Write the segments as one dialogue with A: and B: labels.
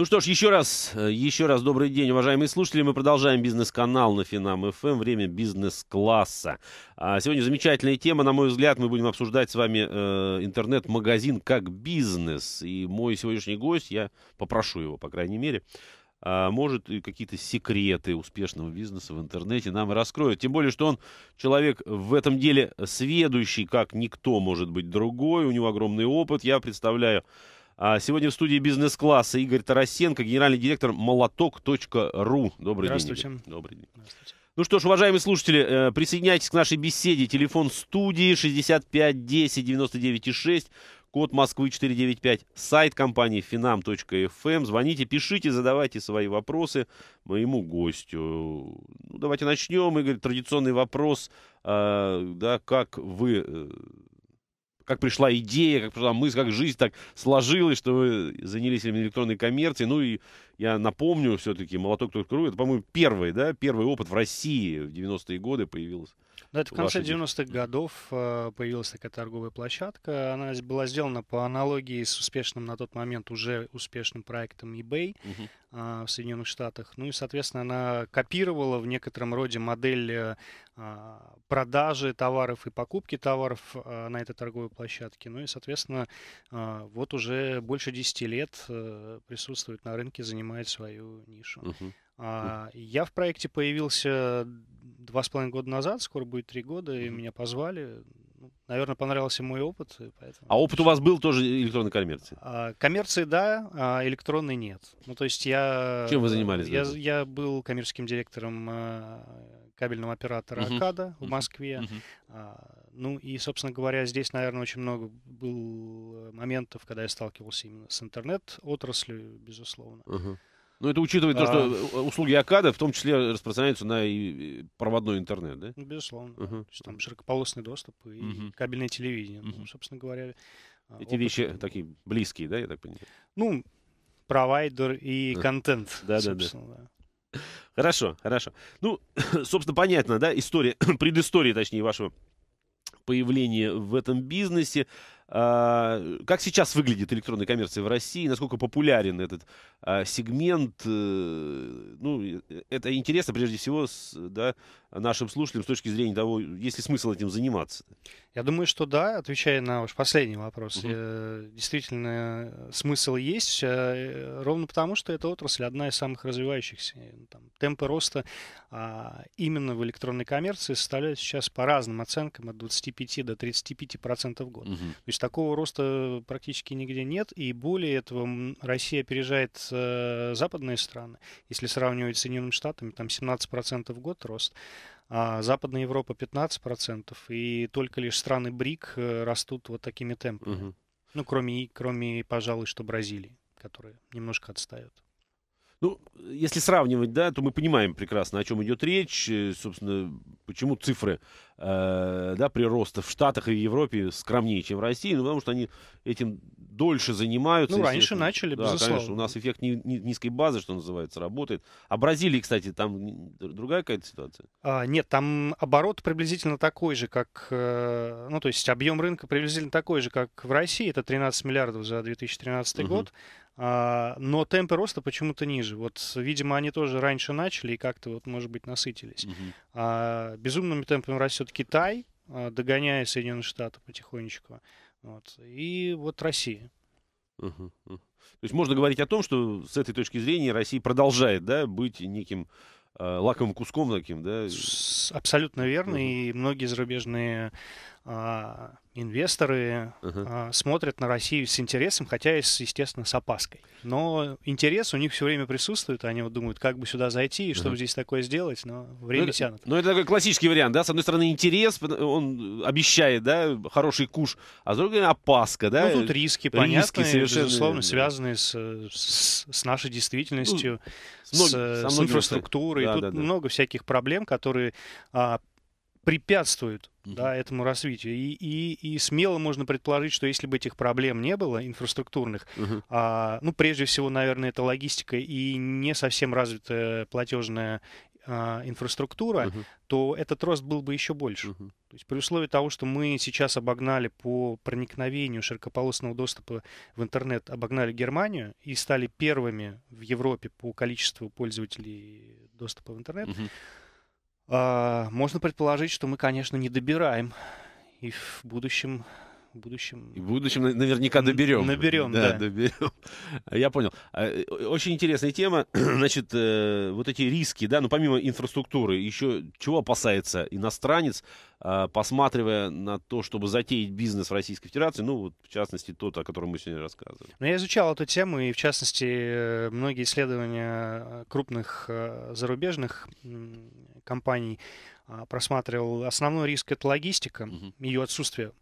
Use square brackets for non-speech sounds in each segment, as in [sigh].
A: Ну что ж, еще раз, э, еще раз добрый день, уважаемые слушатели. Мы продолжаем бизнес-канал на Финам ФМ. Время бизнес-класса. А сегодня замечательная тема, на мой взгляд. Мы будем обсуждать с вами э, интернет-магазин как бизнес. И мой сегодняшний гость, я попрошу его, по крайней мере, а, может и какие-то секреты успешного бизнеса в интернете нам раскроет. Тем более, что он человек в этом деле сведущий, как никто может быть другой. У него огромный опыт. Я представляю сегодня в студии бизнес-класса Игорь Тарасенко, генеральный директор молоток.ру. Добрый
B: Здравствуйте.
A: день. Игорь. Добрый день. Здравствуйте. Ну что ж, уважаемые слушатели, э, присоединяйтесь к нашей беседе. Телефон студии 65 10 99 6, код Москвы 495, сайт компании finam.fm. Звоните, пишите, задавайте свои вопросы моему гостю. Ну, давайте начнем, Игорь. Традиционный вопрос, э, да, как вы э, как пришла идея, как пришла мысль, как жизнь так сложилась, что вы занялись электронной коммерцией. Ну и я напомню все-таки, молоток.ру, это, по-моему, первый, да, первый опыт в России в 90-е годы появился.
B: Да, это в конце 90-х годов э, появилась такая торговая площадка. Она была сделана по аналогии с успешным на тот момент уже успешным проектом eBay uh-huh. в Соединенных Штатах. Ну и, соответственно, она копировала в некотором роде модель э, а, продажи товаров и покупки товаров э, на этой торговой площадке. Ну и, соответственно, вот уже больше 10 лет присутствует на рынке, занимает свою нишу. Uh-huh. Uh-huh. Я в проекте появился два с половиной года назад, скоро будет три года, и меня позвали. Ну, наверное, понравился мой опыт.
A: Поэтому... А опыт у вас был тоже электронной коммерции?
B: А, коммерции, да, а электронной нет. Ну, то есть я...
A: Чем вы занимались?
B: Я, я был коммерческим директором а, кабельного оператора uh-huh. АКАДа в Москве. Uh-huh. А, ну и, собственно говоря, здесь, наверное, очень много было моментов, когда я сталкивался именно с интернет-отраслью, безусловно. Uh-huh.
A: Ну, это учитывая то, что а. услуги АКАДа в том числе распространяются на проводной интернет, да?
B: Безусловно. Uh-huh. То есть, там широкополосный доступ и uh-huh. кабельное телевидение. Uh-huh. Ну, собственно говоря...
A: А, Эти опыт... вещи такие близкие, да, я так понимаю?
B: Ну, провайдер и uh-huh. контент,
A: да, да, да. Хорошо, хорошо. Ну, [coughs] собственно, понятно, да, история, [coughs] предыстория, точнее, вашего появления в этом бизнесе. А, как сейчас выглядит электронная коммерция в России? Насколько популярен этот а, сегмент? Э, ну, это интересно прежде всего с, да, нашим слушателям с точки зрения того, есть ли смысл этим заниматься.
B: Я думаю, что да, отвечая на ваш последний вопрос. Угу. Действительно, смысл есть, э, ровно потому, что эта отрасль одна из самых развивающихся. Там, темпы роста а, именно в электронной коммерции составляют сейчас по разным оценкам от 25 до 35 процентов в год. Угу. То есть такого роста практически нигде нет, и более этого Россия опережает э, западные страны. Если сравнивать с Соединенными Штатами, там 17% в год рост, Западная Европа 15%, и только лишь страны БРИК э, растут вот такими темпами. Угу. Ну, кроме, кроме, пожалуй, что Бразилии, которая немножко отстает.
A: Ну, если сравнивать, да, то мы понимаем прекрасно, о чем идет речь, э, собственно, почему цифры э, да, прироста в Штатах и в Европе скромнее, чем в России, ну, потому что они этим дольше занимаются.
B: Ну, раньше начали,
A: да,
B: безусловно.
A: конечно, у нас эффект ни, ни, низкой базы, что называется, работает. А Бразилии, кстати, там другая какая-то ситуация?
B: А, нет, там оборот приблизительно такой же, как, э, ну, то есть объем рынка приблизительно такой же, как в России, это 13 миллиардов за 2013 угу. год. А, но темпы роста почему-то ниже. Вот, видимо, они тоже раньше начали и как-то, вот, может быть, насытились. А, безумными темпами растет Китай, а, догоняя Соединенные Штаты потихонечку. Вот. И вот Россия.
A: То есть можно говорить о том, что с этой точки зрения Россия продолжает да, быть неким э, лаковым куском таким, да?
B: Абсолютно верно. Uh-huh. И многие зарубежные а, инвесторы uh-huh. а, смотрят на Россию с интересом, хотя и, естественно, с опаской. Но интерес у них все время присутствует, они вот думают, как бы сюда зайти и что uh-huh. здесь такое сделать, но время
A: ну,
B: тянут.
A: Ну, это такой классический вариант, да, с одной стороны интерес, он обещает, да, хороший куш, а с другой стороны опаска, да.
B: Ну, тут риски, риски понятно, совершенно, безусловно, связанные с, с, с нашей действительностью, ну, с, с, с инфраструктурой. Да, тут да, да. много всяких проблем, которые а, препятствуют uh-huh. да, этому развитию. И, и, и смело можно предположить, что если бы этих проблем не было, инфраструктурных, uh-huh. а, ну, прежде всего, наверное, это логистика и не совсем развитая платежная а, инфраструктура, uh-huh. то этот рост был бы еще больше. Uh-huh. То есть при условии того, что мы сейчас обогнали по проникновению широкополосного доступа в интернет, обогнали Германию и стали первыми в Европе по количеству пользователей доступа в интернет,
A: Мгм.
B: А, можно предположить, что мы, конечно, не добираем. И в будущем... В будущем...
A: И в будущем на- наверняка доберем.
B: наберем, да.
A: доберем. [laughs] Я понял. А, э, Очень интересная тема. [clears throat] Значит, э, вот эти риски, да, ну помимо инфраструктуры, еще чего опасается иностранец, а, посматривая на то, чтобы затеять бизнес в Российской Федерации, ну, вот, в частности, тот, о котором мы сегодня рассказывали.
B: Но я изучал эту тему, и в частности, э, многие исследования крупных зарубежных компаний а, просматривал. Основной риск это логистика,
A: Мгм.
B: ее отсутствие.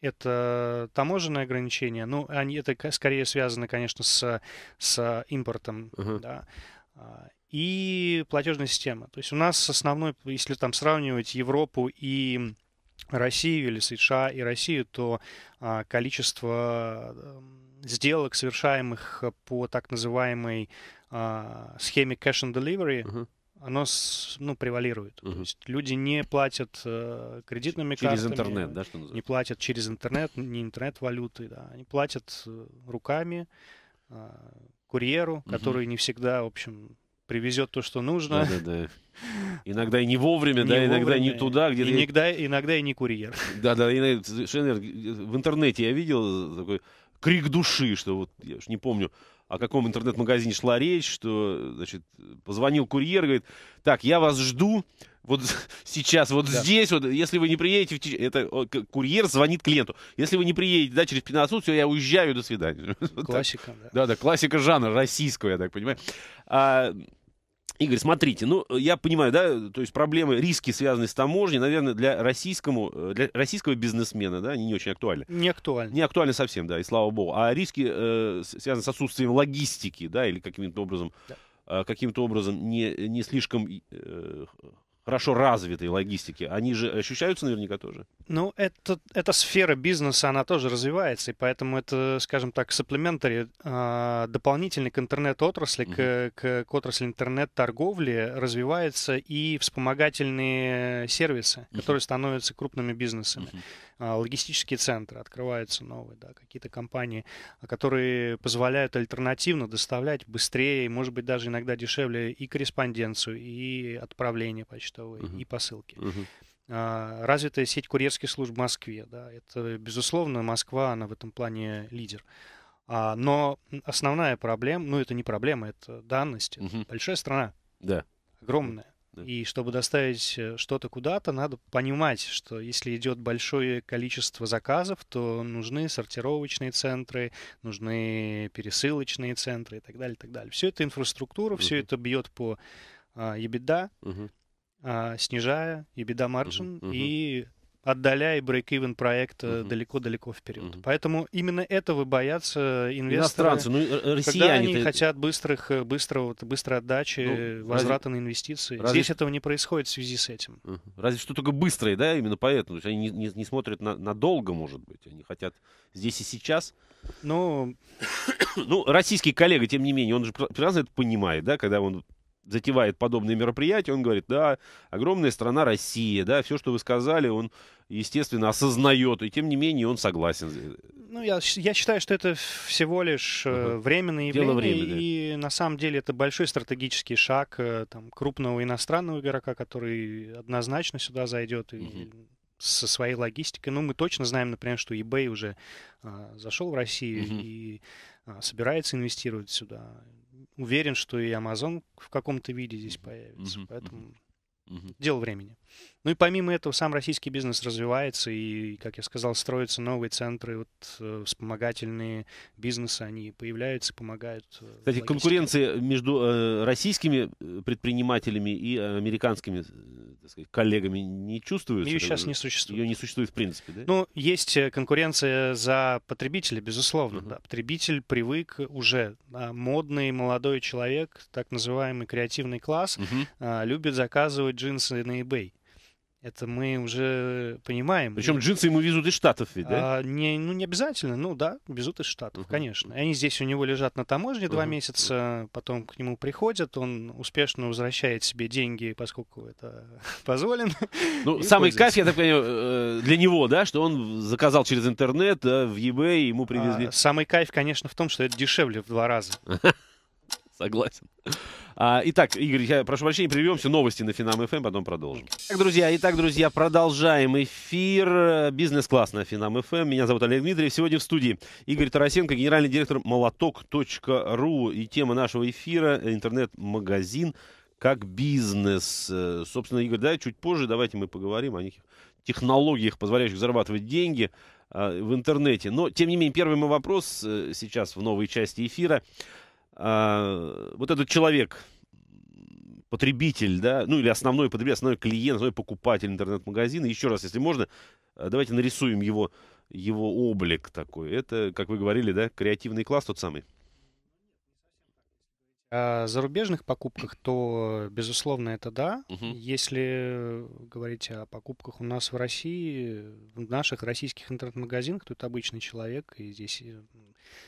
B: Это таможенные ограничения, ну, они это скорее связано, конечно, с, с импортом,
A: Ага.
B: да, А, и платежная система. То есть у нас основной, если там сравнивать Европу и Россию или США и Россию, то а, количество сделок, совершаемых по так называемой а, схеме cash and delivery,
A: Ага.
B: Оно ну, превалирует. То
A: Мгм.
B: есть люди не платят э, кредитными
A: Через
B: картами,
A: интернет, да, что
B: не
A: называется?
B: платят через интернет, не интернет-валюты, да, они платят э, руками а, курьеру,
A: Мгм.
B: который не всегда, в общем, привезет то, что нужно.
A: Да, да, да. Иногда и не вовремя, [laughs]
B: не
A: да, иногда не
B: вовремя,
A: туда, где
B: иногда, иногда и не курьер. [laughs]
A: Да, да, иногда совершенно верно. В интернете я видел такой крик души, что вот я уж не помню, о каком интернет-магазине шла речь, что, значит, позвонил курьер, говорит, так, я вас жду, вот [laughs] сейчас, вот
B: Да.
A: здесь, вот, если вы не приедете, в теч- это курьер звонит клиенту, если вы не приедете, да, через 15 минут, все, я уезжаю, до свидания. [laughs]
B: Классика, да.
A: Да, да, классика жанра российского, я так понимаю. А, Игорь, смотрите, ну, я понимаю, да, то есть проблемы, риски, связанные с таможней, наверное, для, российскому, э, для российского бизнесмена, да, они не очень актуальны.
B: Не актуально.
A: Не актуальны совсем, да, и слава богу. А риски, э, с- связанные с отсутствием логистики, да, или каким-то образом,
B: Да.
A: э, каким-то образом не, не слишком э, хорошо развитой логистики, они же ощущаются наверняка тоже.
B: Ну, это, эта сфера бизнеса, она тоже развивается, и поэтому это, скажем так, supplementary, а, дополнительный к интернет-отрасли, к, к, к отрасли интернет-торговли развивается и вспомогательные сервисы,
A: Мгм.
B: которые становятся крупными бизнесами. А, Логистические центры открываются новые, да, какие-то компании, которые позволяют альтернативно доставлять быстрее, может быть, даже иногда дешевле и корреспонденцию, и отправление почтовые,
A: Мгм.
B: и посылки.
A: Мгм.
B: А, развитая сеть курьерских служб в Москве. Да, это, безусловно, Москва, она в этом плане лидер. А, но основная проблема, ну это не проблема, это данность. Это
A: Мгм.
B: Большая страна,
A: Да.
B: огромная.
A: Да.
B: И чтобы доставить э, что-то куда-то, надо понимать, что если идет большое количество заказов, то нужны сортировочные центры, нужны пересылочные центры и так далее, и так далее. Все это инфраструктура, все
A: Мгм.
B: это бьет по а, EBITDA,
A: Мгм.
B: А, снижая EBITDA margin
A: Мгм, мгм.
B: и отдаляя брейк-ивен проект э, далеко-далеко вперед. Поэтому именно этого боятся инвесторы.
A: Иностранцы, ну, э,
B: Когда
A: россияне.
B: они хотят быстрых, э, быстрого, быстрой отдачи,
A: Ну,
B: э,
A: разве-
B: возврата на инвестиции.
A: разве-
B: Здесь этого не происходит в связи с этим.
A: Разве что только быстрые, да, именно поэтому. То есть они не, не- не смотрят на, надолго, может быть. Они хотят здесь и сейчас.
B: Ну,
A: Ну, российский коллега, тем не менее, он же пр- прекрасно это понимает, да, когда он затевает подобные мероприятия, он говорит, да, огромная страна Россия, да, все, что вы сказали, он, естественно, осознает, и тем не менее он согласен.
B: ну я, я считаю, что это всего лишь
A: Ага.
B: временное
A: Дело
B: явление,
A: времени, да.
B: и на самом деле это большой стратегический шаг э, там, крупного иностранного игрока, который однозначно сюда зайдет и
A: Мгм.
B: со своей логистикой. Ну, мы точно знаем, например, что eBay уже а, зашел в Россию
A: Мгм.
B: и а, собирается инвестировать сюда. Уверен, что и Amazon в каком-то виде здесь появится.
A: Мгм,
B: Поэтому
A: Мгм.
B: дело времени. Ну и помимо этого, сам российский бизнес развивается, и, как я сказал, строятся новые центры, вот, э, вспомогательные бизнесы, они появляются, помогают. э,
A: Кстати, конкуренция между э, российскими э, предпринимателями и э, американскими э, так сказать, коллегами не чувствуется?
B: Ее сейчас не существует.
A: Ее не существует в принципе, да?
B: Ну, есть конкуренция за потребителя, безусловно.
A: Мгм.
B: Да. Потребитель привык уже, модный молодой человек, так называемый креативный класс, а, любит заказывать джинсы на eBay. Это мы уже понимаем.
A: Причем джинсы ему везут из Штатов ведь, да?
B: А, не, ну, не обязательно. Ну, да, везут из Штатов, uh-huh. конечно. И они здесь у него лежат на таможне uh-huh. два месяца, потом к нему приходят, он успешно возвращает себе деньги, поскольку это [laughs] позволено.
A: Ну, самый кайф, я так понимаю, э, для него, да, что он заказал через интернет, в eBay, ему привезли. А,
B: самый кайф, конечно, в том, что это дешевле в два раза. [laughs]
A: Согласен. А, итак, Игорь, я прошу прощения, прервемся. Новости на Финам ФМ, потом продолжим. Так, друзья, итак, друзья, продолжаем эфир. Бизнес-класс на Финам ФМ. Меня зовут Олег Дмитриев. Сегодня в студии Игорь Тарасенко, генеральный директор молоток.ру. И тема нашего эфира – интернет-магазин как бизнес. Собственно, Игорь, да, чуть позже давайте мы поговорим о неких технологиях, позволяющих зарабатывать деньги а, в интернете. Но, тем не менее, первый мой вопрос э, сейчас в новой части эфира – а, вот этот человек, потребитель, да, ну или основной потребитель, основной клиент, основной покупатель интернет-магазина, еще раз, если можно, э, давайте нарисуем его, его облик такой. Это, как вы говорили, да, креативный класс тот самый.
B: О зарубежных покупках, то, безусловно, это да. Угу. Если говорить о покупках у нас в России, в наших российских интернет-магазинах, это обычный человек, и здесь э,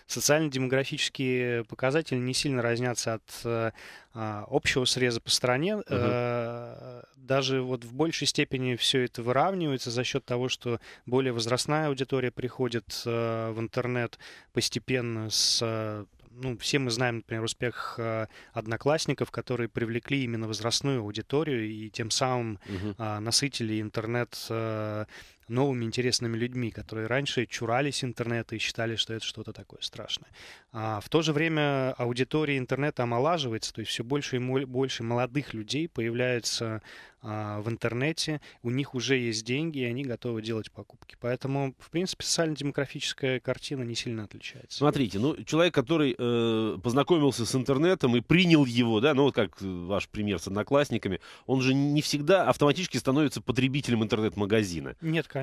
B: социально-демографические показатели не сильно разнятся от э, а, общего среза по стране. Угу. Э, даже вот в большей степени все это выравнивается за счет того, что более возрастная аудитория приходит э, в интернет постепенно с ну, все мы знаем, например, успех э, одноклассников, которые привлекли именно возрастную аудиторию и тем самым угу. насытили интернет э, новыми интересными людьми, которые раньше чурались интернета и считали, что это что-то такое страшное. А в то же время аудитория интернета омолаживается, то есть все больше и больше молодых людей появляется а, в интернете, у них уже есть деньги, и они готовы делать покупки. Поэтому, в принципе, социально-демографическая картина не сильно отличается.
A: Смотрите, ну, человек, который э, познакомился с интернетом и принял его, да, ну, вот как ваш пример с одноклассниками, он же не всегда автоматически становится потребителем интернет-магазина.
B: Нет, конечно.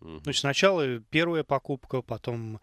B: Угу. То есть сначала первая покупка, потом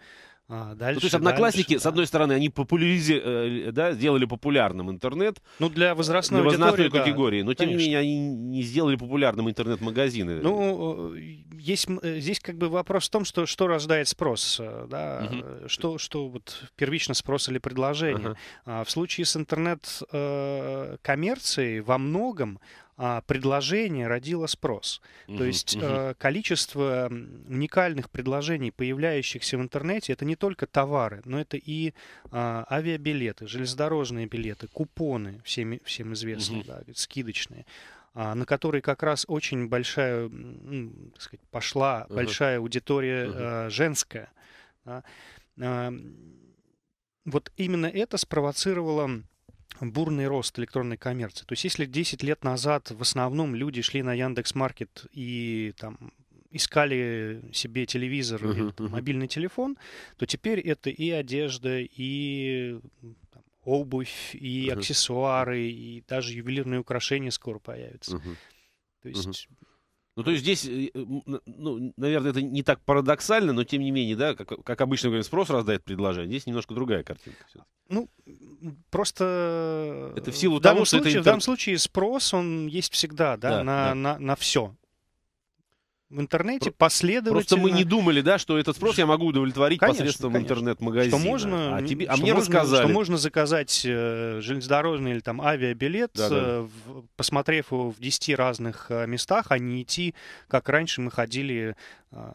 B: а, дальше,
A: ну, то есть одноклассники, дальше, с одной стороны, они популяризировали, э, да, сделали популярным интернет.
B: Ну, для возрастной,
A: для возрастной категории. Да, но, тем конечно. не менее, они не сделали популярным интернет-магазины.
B: Ну, есть, э, здесь как бы вопрос в том, что, что рождает спрос, э, да, угу. что, что вот первично спрос или предложение. Ага. А в случае с интернет-коммерцией во многом а, предложение родило спрос. Угу, То есть угу. количество уникальных предложений, появляющихся в интернете, это не только товары, но это и а, авиабилеты, железнодорожные билеты, купоны, всем, всем известные, угу. да, скидочные на которые как раз очень большая, ну, так сказать, пошла uh большая аудитория uh женская. Да. Вот именно это спровоцировало бурный рост электронной коммерции. То есть если 10 лет назад в основном люди шли на Яндекс Маркет и там искали себе телевизор uh-huh, или там, uh-huh. мобильный телефон, то теперь это и одежда, и там, обувь, и uh-huh. аксессуары, и даже ювелирные украшения скоро появятся. Uh-huh. То есть uh-huh.
A: Ну, то есть здесь, э, ну, наверное, это не так парадоксально, но тем не менее, да, как, как обычно говорим, спрос раздает предложение. Здесь немножко другая картинка.
B: Ну, просто...
A: Это в силу в того,
B: что
A: случае, это...
B: В данном случае спрос, он есть всегда, да, да, на, да. На, на все в интернете последовательно.
A: Просто мы не думали, да, что этот спрос я могу удовлетворить конечно, посредством интернет-магазина.
B: Что можно,
A: а, тебе,
B: а
A: что мне можно, рассказали.
B: Что можно заказать э, железнодорожный или там авиабилет, да, да. Э, в, посмотрев его в 10 разных э, местах, а не идти, как раньше мы ходили э,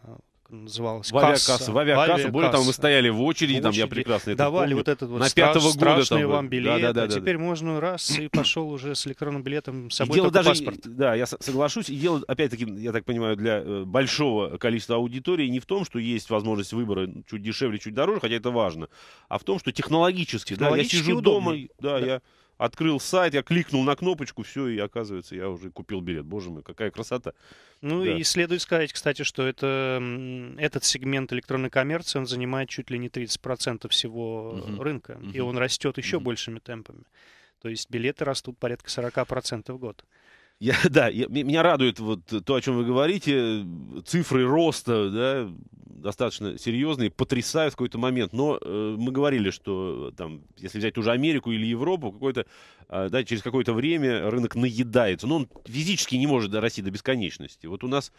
B: называлась.
A: В авиакассу. В авиакассу. Более того, мы стояли в очереди, в очереди там я прекрасно это
B: Давали
A: помню.
B: вот этот вот На страш, пятого года страшный там, вам билет. Да, да, да, а теперь да. можно раз и пошел уже с электронным билетом с собой дело даже, паспорт.
A: Да, я соглашусь. И дело, опять-таки, я так понимаю, для э, большого количества аудитории не в том, что есть возможность выбора чуть дешевле, чуть дороже, хотя это важно, а в том, что технологически, технологически да, я сижу удобнее. дома, да, да. я открыл сайт, я кликнул на кнопочку, все, и оказывается, я уже купил билет. Боже мой, какая красота.
B: Ну да. и следует сказать, кстати, что это, этот сегмент электронной коммерции, он занимает чуть ли не 30% всего угу. рынка, угу. и он растет еще угу. большими темпами. То есть билеты растут порядка 40% в год.
A: Я, [laughs] да, я, меня радует вот то, о чем вы говорите. Цифры роста, да, достаточно серьезные, потрясают в какой-то момент. Но э, мы говорили, что там, если взять уже Америку или Европу, какой-то, э, да, через какое-то время рынок наедается. Но он физически не может дорасти до бесконечности. Вот у нас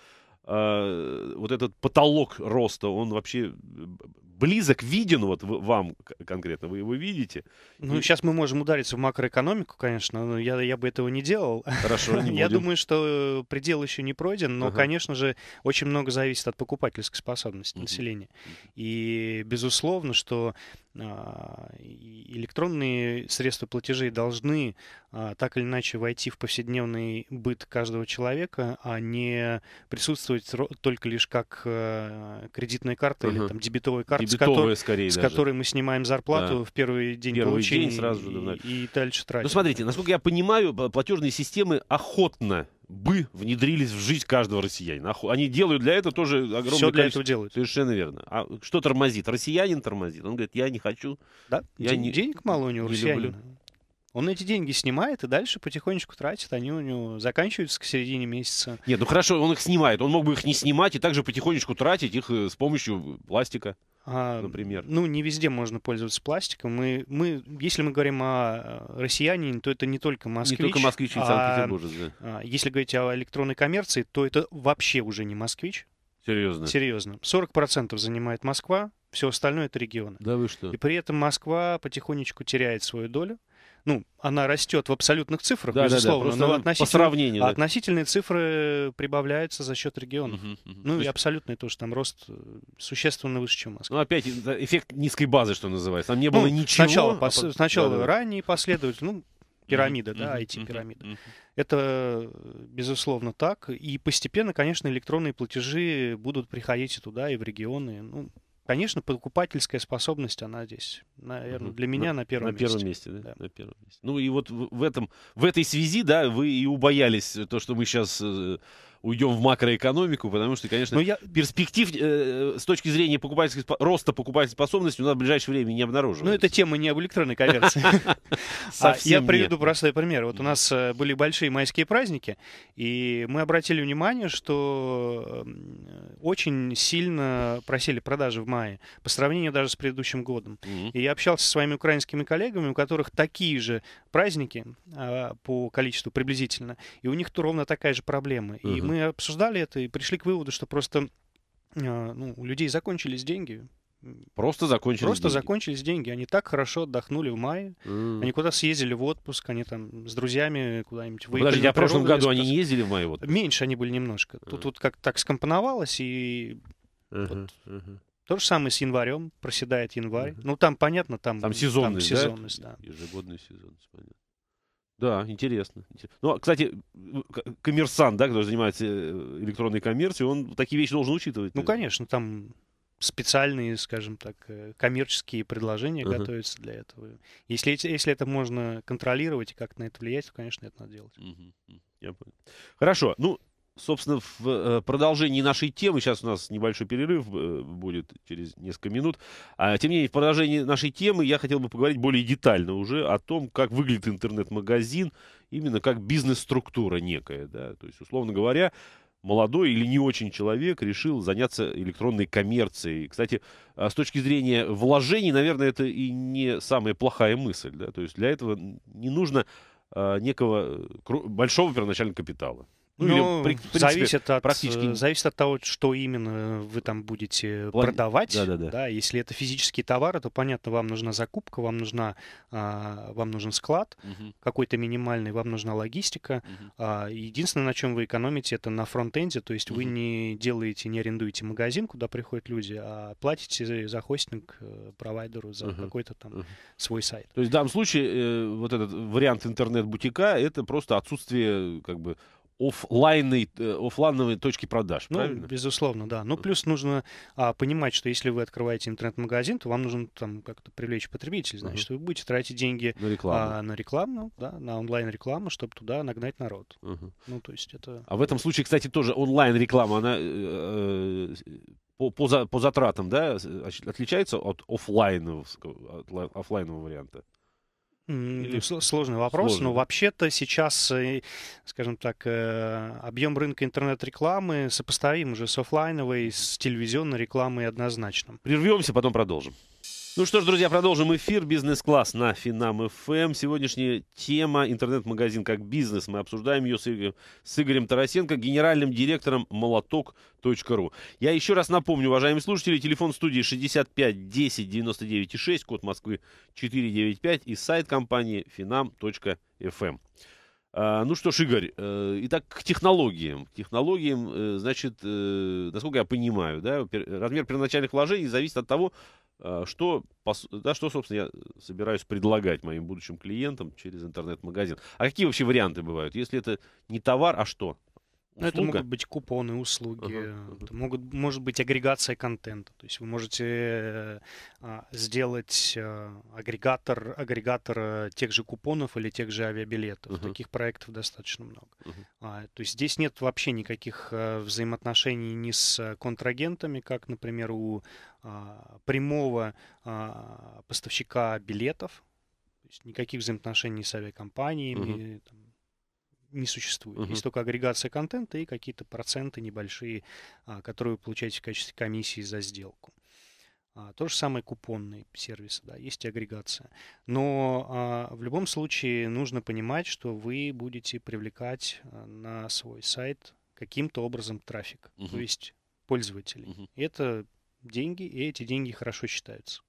A: э, вот этот потолок роста, он вообще близок, виден вот вам конкретно, вы его видите?
B: Ну, и... сейчас мы можем удариться в макроэкономику, конечно, но я, я бы этого не делал.
A: Хорошо, не [laughs]
B: Я думаю, что предел еще не пройден, но, ага. конечно же, очень много зависит от покупательской способности угу. населения. И, безусловно, что электронные средства платежей должны а, так или иначе войти в повседневный быт каждого человека, а не присутствовать только лишь как э, кредитная карта uh-huh. или там дебетовая карта,
A: Дебетовая, с, которой,
B: с которой мы снимаем зарплату да. в первый день
A: первый
B: получения
A: день сразу
B: и,
A: да,
B: и дальше тратим.
A: Ну смотрите, насколько я понимаю, платежные системы охотно бы внедрились в жизнь каждого россиянина. Они делают для этого тоже огромное
B: Все для этого делают.
A: Совершенно верно. А что тормозит? Россиянин тормозит. Он говорит, я не хочу.
B: Да, я Ден- не, денег мало у него, не россиянина. Люблю. Он эти деньги снимает и дальше потихонечку тратит. Они у него заканчиваются к середине месяца.
A: Нет, ну хорошо, он их снимает. Он мог бы их не снимать и также потихонечку тратить их э, с помощью пластика. А, например.
B: Ну, не везде можно пользоваться пластиком. Мы, мы, если мы говорим о россиянине, то это не только москвич.
A: Не только москвич а, Санкт-Петербуржец, да.
B: А, если говорить о электронной коммерции, то это вообще уже не москвич.
A: Серьезно?
B: Серьезно. 40% занимает Москва, все остальное это регионы.
A: Да вы что?
B: И при этом Москва потихонечку теряет свою долю ну, она растет в абсолютных цифрах, да, безусловно,
A: да, да. но относительно, по сравнению,
B: да. относительные цифры прибавляются за счет регионов. Угу, угу. Ну есть... и абсолютный тоже там рост э, существенно выше, чем в Москве.
A: Ну опять эффект низкой базы, что называется. Там не было ну, ничего.
B: Сначала, а пос... сначала да, да. ранние последователи, ну, пирамида, mm-hmm. да, IT-пирамида. Mm-hmm. Это, безусловно, так. И постепенно, конечно, электронные платежи будут приходить и туда, и в регионы. Ну, Конечно, покупательская способность, она здесь, наверное, для меня на, на первом
A: месте. На первом месте, да? да? На первом месте. Ну и вот в, этом, в этой связи, да, вы и убоялись то, что мы сейчас э, уйдем в макроэкономику, потому что, конечно, Но я... перспектив э, с точки зрения покупательской, роста покупательской способности у нас в ближайшее время не обнаруживается.
B: Ну, это тема не об электронной коммерции. [laughs] А, я приведу простой пример. Вот у нас э, были большие майские праздники, и мы обратили внимание, что очень сильно просили продажи в мае, по сравнению даже с предыдущим годом. И я общался со своими украинскими коллегами, у которых такие же праздники а, по количеству приблизительно, и у них ровно такая же проблема. И мы обсуждали это и пришли к выводу, что просто а, ну, у людей закончились деньги.
A: Просто закончились
B: Просто
A: деньги.
B: закончились деньги. Они так хорошо отдохнули в мае. Mm. Они куда съездили в отпуск, они там с друзьями куда-нибудь
A: выехали. Подожди, а в прошлом году они не ездили в мае вот?
B: Меньше они были немножко. Mm. Тут вот как так скомпоновалось, и uh-huh, вот. uh-huh. То же самое с январем, проседает январь. Uh-huh. Ну, там понятно, там,
A: там сезонность,
B: там сезонность
A: да? да. Ежегодный сезонность, понятно. Да, интересно. Ну, а, кстати, коммерсант, да, который занимается э, электронной коммерцией, он такие вещи должен учитывать.
B: Ну, конечно, там специальные, скажем так, э, коммерческие предложения uh-huh. готовятся для этого. Если, если это можно контролировать и как на это влиять, то, конечно, это надо делать. Uh-huh.
A: Я понял. Хорошо. Ну, собственно, в э, продолжении нашей темы, сейчас у нас небольшой перерыв э, будет через несколько минут, а, тем не менее, в продолжении нашей темы я хотел бы поговорить более детально уже о том, как выглядит интернет-магазин, именно как бизнес-структура некая, да, то есть, условно говоря, молодой или не очень человек решил заняться электронной коммерцией. Кстати, а, с точки зрения вложений, наверное, это и не самая плохая мысль, да, то есть для этого не нужно а, некого большого первоначального капитала.
B: Ну, ну или, принципе, зависит, от, практически... зависит от того, что именно вы там будете План... продавать. Да, да, да. Да, если это физические товары, то понятно, вам нужна закупка, вам нужна, а, вам нужен склад угу. какой-то минимальный, вам нужна логистика. Угу. А, единственное, на чем вы экономите, это на фронтенде, то есть угу. вы не делаете, не арендуете магазин, куда приходят люди, а платите за хостинг э, провайдеру за угу. какой-то там угу. свой сайт.
A: То есть в данном случае э, вот этот вариант интернет-бутика это просто отсутствие как бы офлайнной, э, офлайновой точки продаж,
B: ну,
A: правильно?
B: безусловно, да. Ну, плюс нужно а, понимать, что если вы открываете интернет-магазин, то вам нужно там как-то привлечь потребителей. Значит, uh-huh. вы будете тратить деньги
A: на рекламу,
B: а, на рекламу, да, на онлайн-рекламу, чтобы туда нагнать народ.
A: Uh-huh.
B: Ну, то есть это...
A: А в этом случае, кстати, тоже онлайн-реклама, она э, по, по, за, по затратам, да, отличается от офлайнового, от офлайнового варианта?
B: Или... Сложный вопрос, Сложный. но вообще-то сейчас, э, скажем так, э, объем рынка интернет-рекламы сопоставим уже с офлайновой, с телевизионной рекламой однозначно.
A: Прервемся, потом продолжим. Ну что ж, друзья, продолжим эфир «Бизнес-класс» на Финам ФМ. Эм. Сегодняшняя тема «Интернет-магазин как бизнес». Мы обсуждаем ее с Игорем, с Игорем Тарасенко, генеральным директором молоток.ру. Я еще раз напомню, уважаемые слушатели, телефон студии 65 10 99 6, код Москвы 495 и сайт компании finam.fm. А, ну что ж, Игорь, э, итак, к технологиям. К технологиям, э, значит, э, насколько я понимаю, да, размер первоначальных вложений зависит от того, что, да, что, собственно, я собираюсь предлагать моим будущим клиентам через интернет-магазин. А какие вообще варианты бывают? Если это не товар, а что?
B: Услуга? Это могут быть купоны, услуги, uh-huh, uh-huh. Это могут, может быть агрегация контента. То есть вы можете э, а, сделать а, агрегатор, агрегатор э, тех же купонов или тех же авиабилетов. Uh-huh. Таких проектов достаточно много. Uh-huh. То есть здесь нет вообще никаких взаимоотношений ни с контрагентами, как, например, у а, прямого поставщика билетов. То есть никаких взаимоотношений с авиакомпаниями. Uh-huh. Там, не существует. Uh-huh. Есть только агрегация контента и какие-то проценты небольшие, а, которые вы получаете в качестве комиссии за сделку. А, то же самое купонные сервисы, да, есть и агрегация. Но а, в любом случае нужно понимать, что вы будете привлекать а, на свой сайт каким-то образом трафик, uh-huh. то есть пользователей. Uh-huh. Это деньги, и эти деньги хорошо считаются.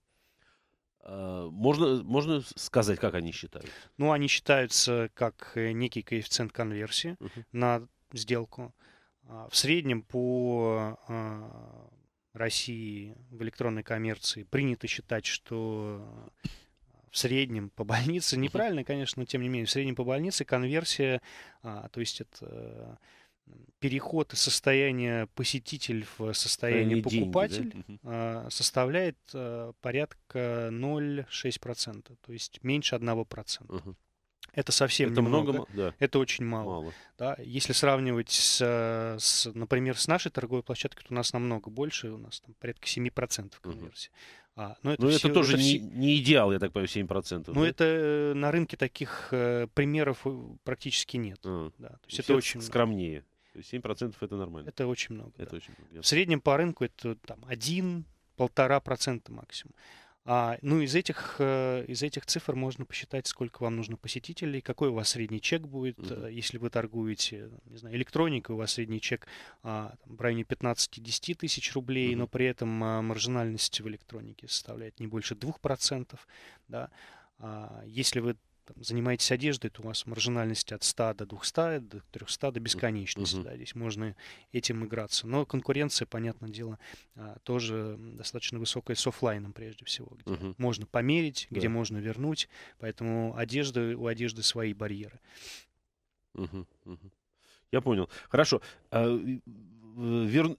A: А, можно, можно сказать, как они считают?
B: Ну, они считаются как э, некий коэффициент конверсии uh-huh. на сделку. А, в среднем по а, России в электронной коммерции принято считать, что в среднем по больнице, неправильно, конечно, но тем не менее, в среднем по больнице конверсия, то есть это переход из состояния посетитель в состояние покупатель деньги, да? составляет э, порядка 0,6%, то есть меньше 1%. Угу. Это совсем это немного, много, да. это очень мало. мало. Да? Если сравнивать, с, с, например, с нашей торговой площадкой, то у нас намного больше, у нас там порядка 7% конверсии. Угу.
A: А, но это, но все, это тоже это не, все... не идеал, я так понимаю, 7%.
B: Ну, да? это э, на рынке таких э, примеров практически нет. А,
A: да. То есть это очень скромнее. То есть 7% это нормально.
B: Это очень много. Это да. очень много. В среднем по рынку это там 1-1,5% максимум. А, ну, из этих, э, из этих цифр можно посчитать, сколько вам нужно посетителей, какой у вас средний чек будет, uh-huh. если вы торгуете, не знаю, электроникой, у вас средний чек а, там, в районе 15-10 тысяч рублей, uh-huh. но при этом а, маржинальность в электронике составляет не больше 2%. Да? А, если вы там, занимаетесь одеждой, то у вас маржинальность от 100 до 200, до 300 до бесконечности. Uh-huh. Да, здесь можно этим играться. Но конкуренция, понятное дело, а, тоже достаточно высокая с офлайном прежде всего, где uh-huh. можно померить, где да. можно вернуть. Поэтому одежда, у одежды свои барьеры.
A: Uh-huh. Uh-huh. Я понял. Хорошо. А, вер...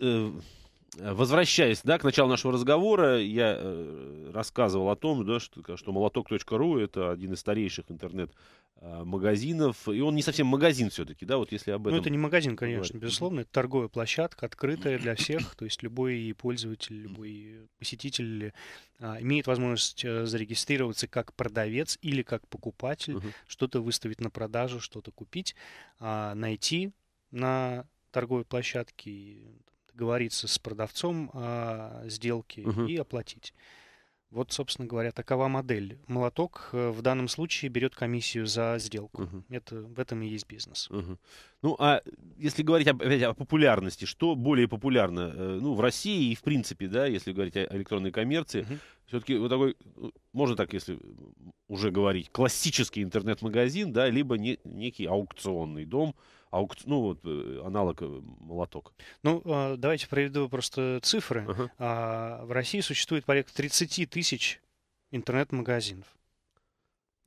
A: Э, Возвращаясь да, к началу нашего разговора, я э, рассказывал о том, да, что, что молоток.ру это один из старейших интернет-магазинов, и он не совсем магазин все-таки, да, вот если об ну, этом...
B: Ну, это не магазин, конечно, говорить. безусловно, это торговая площадка, открытая для всех, [coughs] то есть любой пользователь, любой посетитель а, имеет возможность э, зарегистрироваться как продавец или как покупатель, uh-huh. что-то выставить на продажу, что-то купить, а, найти на торговой площадке договориться с продавцом о сделке угу. и оплатить. Вот, собственно говоря, такова модель. Молоток э, в данном случае берет комиссию за сделку. Угу. Это, в этом и есть бизнес.
A: Угу. Ну, а если говорить опять о популярности, что более популярно э, ну, в России и в принципе, да, если говорить о электронной коммерции, угу. все-таки вот такой, ну, можно так, если уже говорить, классический интернет-магазин, да, либо не, некий аукционный дом, аукц... ну, вот, э, аналог э, молоток.
B: Ну, а, давайте приведу просто цифры. Uh-huh. В России существует порядка 30 тысяч интернет-магазинов.